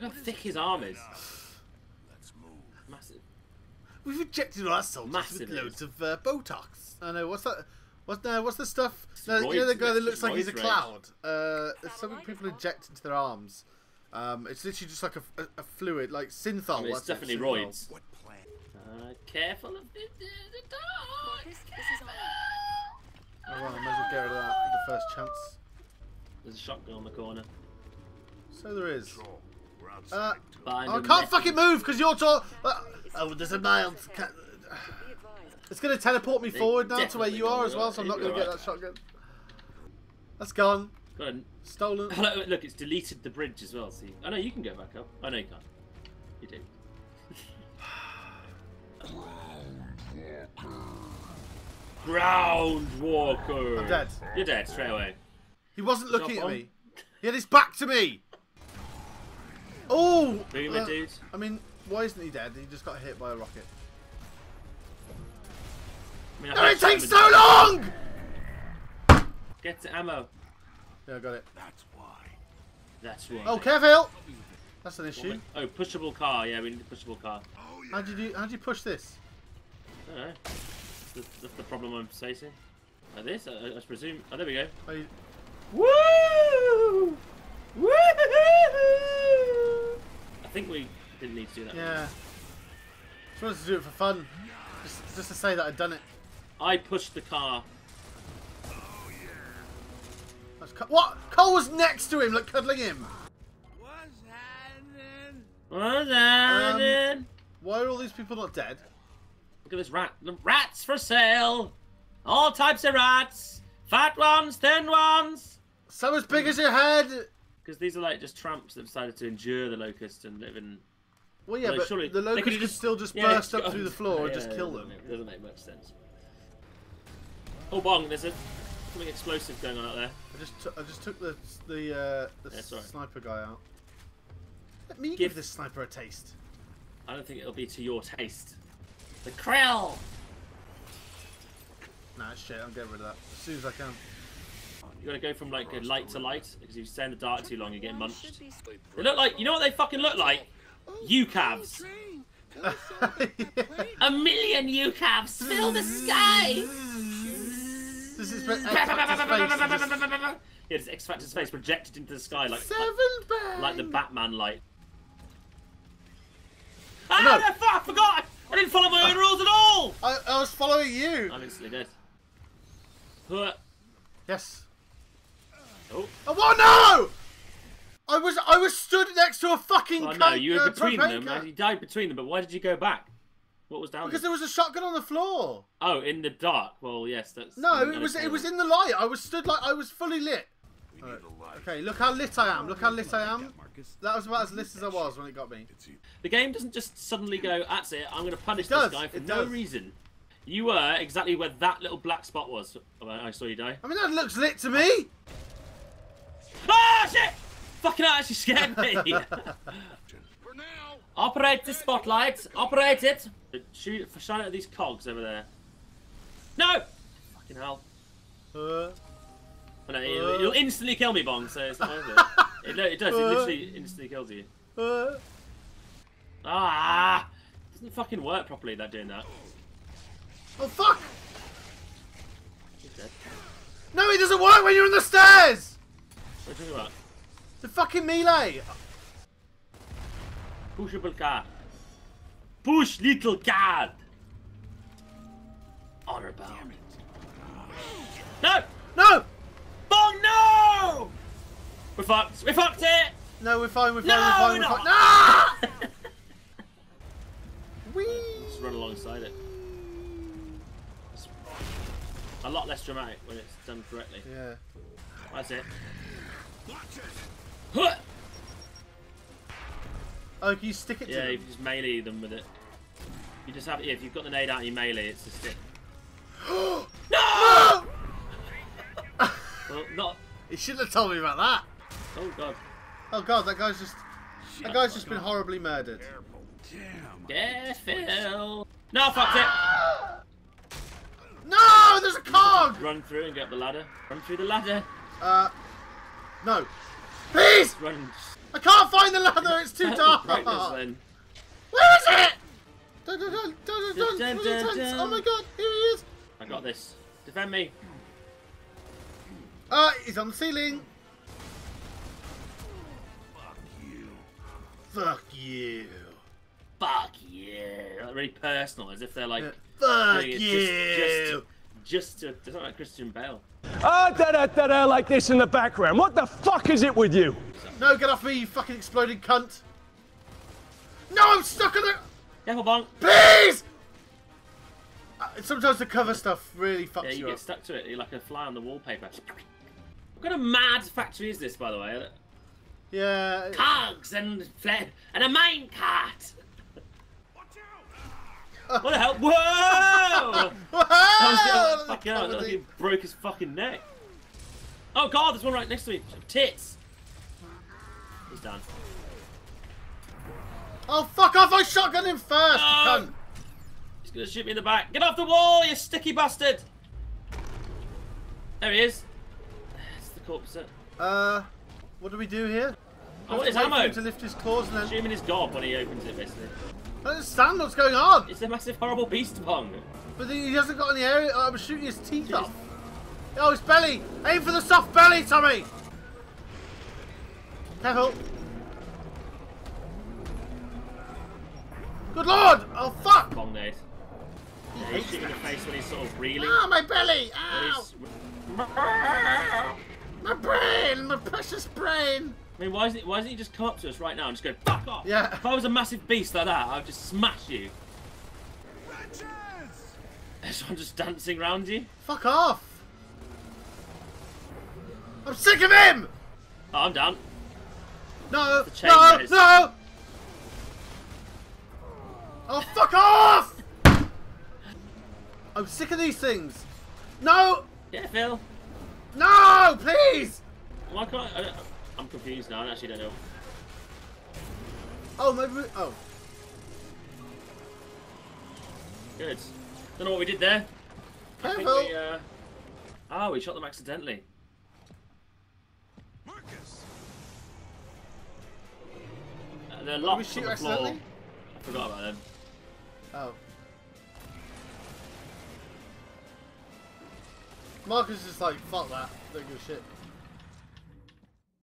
Look how thick his arm is. Let's move. Massive. We've injected all our soldiers Massive with it loads of uh, Botox. I know. What's that? What's no, What's the stuff? No, you know the roids, guy that looks like he's a roids cloud. Uh, there's something people inject into their arms. Um, it's literally just like a, a, a fluid, like synthol. I mean, it's that's it, definitely roids. What plan? Uh, careful of the, the, the dog. Marcus, this is on. Oh, well, I might as well get rid of that at the first chance. There's a shotgun on the corner. So there is. Control. We're outside. Uh, too. I can't left. fucking move because you're talking. Uh, oh, there's a mild. Ca- Be advised. It's going to teleport me They forward now to where you are as well, so I'm not You're going to get that shotgun. That's gone. Go. Stolen. Oh, look, look, it's deleted the bridge as well. See, I know you can go back up. I know you can't. You do. Ground Walker. I'm dead. You're dead straight away. He wasn't Job looking at me. He had his back to me. Oh! Boom uh, dude. I mean, why isn't he dead? He just got hit by a rocket. I mean, I No, it takes so long! Get the ammo. Yeah, I got it. That's why. That's why. Oh, careful! That's an issue. Oh, pushable car. Yeah, we need a pushable car. Oh yeah. How'd you do? How'd you push this? I don't know. That's, that's the problem I'm facing. Like this, I, I presume. Oh, there we go. Oh, you- Woo! Woo! I think we didn't need to do that. yeah. Just wanted to do it for fun. Just, just to say that I'd done it. I pushed the car. That's Co- what? Cole was next to him, like cuddling him. What's happening? What's happening? Um, why are all these people not dead? Look at this rat. The rats for sale. All types of rats. Fat ones, thin ones. So as big as your head. Because these are like just tramps that decided to endure the locust and live in. Well, yeah, Well, but surely- the they locust could've could just- still just yeah, burst up through the floor and just it kill them. make- Doesn't make much sense. Oh, bong! There's a something explosive going on out there. I just took I just took the the uh, the Yeah, sniper guy out. Let me give, Give- this sniper a taste. I don't think it'll be to your taste. The Kryll. Nah, shit. I'm getting rid of that as soon as I can. You gotta go from like a light to light because if you stay in the dark too long, you get munched. Should be They look like you know what they fucking look like? UCAVs. A million UCAVs fill the sky. this is X Factor's face. and Yeah, it's X Factor's face projected into the sky like Seven like, like the Batman light. Ah, No. no, fuck! I forgot! I didn't follow my own rules at all. I, I was following you. I'm instantly dead. Yes. Oh, Oh what? no! I was I was stood next to a fucking. oh no, you were uh, between propane them. can. and You died between them, but why did you go back? What was down Because there? there was a shotgun on the floor. Oh, in the dark. Well, yes, that's. No, it was it was in the light. I was stood like I was fully lit. We need a light. Okay, look how lit I am. Look how lit I am. That was about as lit as I was when it got me. The game doesn't just suddenly go, that's it, I'm going to punish this guy for it no does. reason. You were exactly where that little black spot was I saw you die. I mean, that looks lit to me. Ah, shit! Fucking hell, actually scared me! For now. Operate the spotlight! Operate it! Shoot, shine it at these cogs over there. No! Fucking hell. Uh, Oh, no, it'll, it'll instantly kill me, Bong, so it's not worth it. it. It does, it literally instantly kills you. uh, Ah! Doesn't fucking work properly, that doing that. oh fuck! He's dead. No, it doesn't work when you're on the stairs. What are you talking about? The fucking melee. Pushable card. Push little card. Honor bound. No! No, Bong, no! We're fucked. We fucked it! no, we're fine. We're fine. No, we're fine. we're We're fine. not. Nah! Whee! Just run alongside it. It's a lot less dramatic when it's done correctly. Yeah. That's it. Watch it. Huh! Oh, can you stick it to Yeah, them? you just melee them with it. You just have yeah, if you've got the nade out and you melee, it's a stick. no! No! Well, not. He shouldn't have told me about that. Oh god. Oh god, that guy's just that guy's just been horribly murdered. Careful. Damn. Yeah, Phil. No, fucked it. No, there's a cog. Run through and get up the ladder. Run through the ladder. Uh, no. Please. Run. I can't find the ladder. It's too dark. Break then. Where is it? Dun, dun, dun, dun, dun, Dun, dun, dun, dun, dun, dun. dun. Oh my god, here he is. I got this. Defend me. Uh, he's on the ceiling. Fuck you. Fuck you. Fuck Like, really personal, as if they're like Yeah. Fuck doing it you. just, just to. It's not like Christian Bale. Ah, da da da da, like this in the background. What the fuck is it with you? No, get off me, you fucking exploding cunt. No, I'm stuck on it. Careful, Bonk. Please! Uh, sometimes the cover stuff really fucks Yeah, you you get up. stuck to it. You're like a fly on the wallpaper. What kind of mad factory is this, by the way? Yeah. Cogs and fled and a mine cart. Watch out! What the hell? Whoa! That was Wow! Fucking hell, he broke his fucking neck. Oh god, there's one right next to me. Tits. He's done. Oh, fuck off! I shotgun him first, No. He's gonna shoot me in the back. Get off the wall, you sticky bastard! There he is. It's the corpse. set. Uh, what do we do here? I want his ammo. to lift his claws and then... Shoot him in his gob when he opens it, basically. I don't understand what's going on! It's a massive, horrible beast pong. But he hasn't got any area. I'm shooting his teeth off. Oh, his belly! Aim for the soft belly, Tommy! Careful. Good lord! Oh, fuck! Bong nade. He Yeah, he's hates in the face when he's sort of reeling. Ah, my belly! Ow! My brain! My precious brain! I mean, why isn't, why doesn't he just come up to us right now and just go, fuck off? Yeah. If I was a massive beast like that, I'd just smash you. Wretches! So I'm just dancing around you. Fuck off! I'm sick of him! Oh, I'm down. No! No! goes. No! Oh, fuck off! I'm sick of these things. No! Yeah, Phil. No! Please! Why can't I? I I'm confused now. I actually don't know. Oh, my. Oh. Good. Don't know what we did there. I think we, uh... Oh, we shot them accidentally. Marcus! Uh, they're we shoot on the floor. accidentally? I forgot about them. Oh. Marcus is just like, fuck that. Don't give a shit.